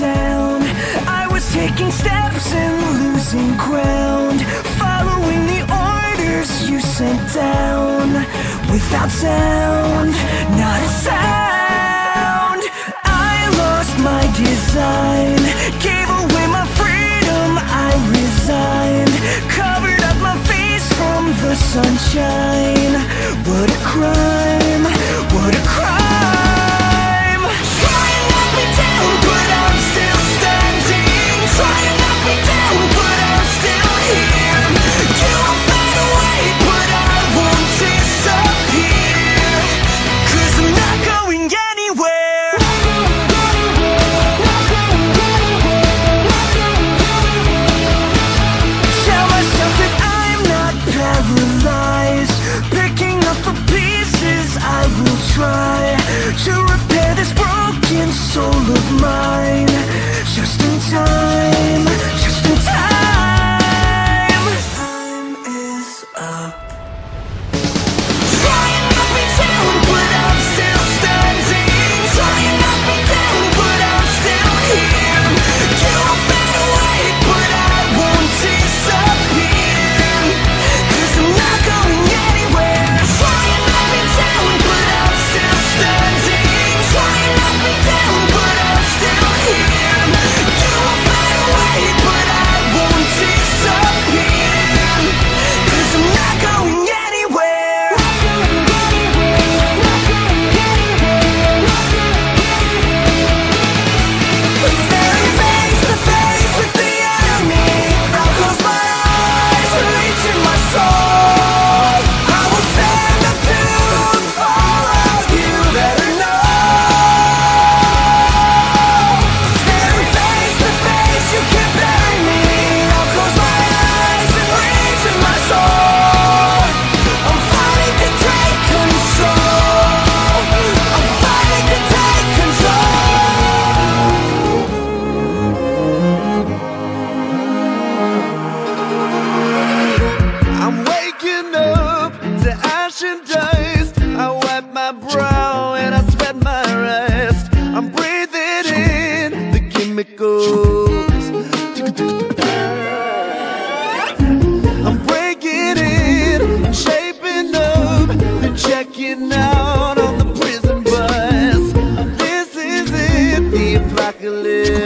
down. I was taking steps and losing ground Following the orders you sent down. Without sound, not a sound. I lost my design Gave away my freedom, I resigned. Covered up my face from the sunshine. What a crime, what a crime. I could live.